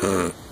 Mm.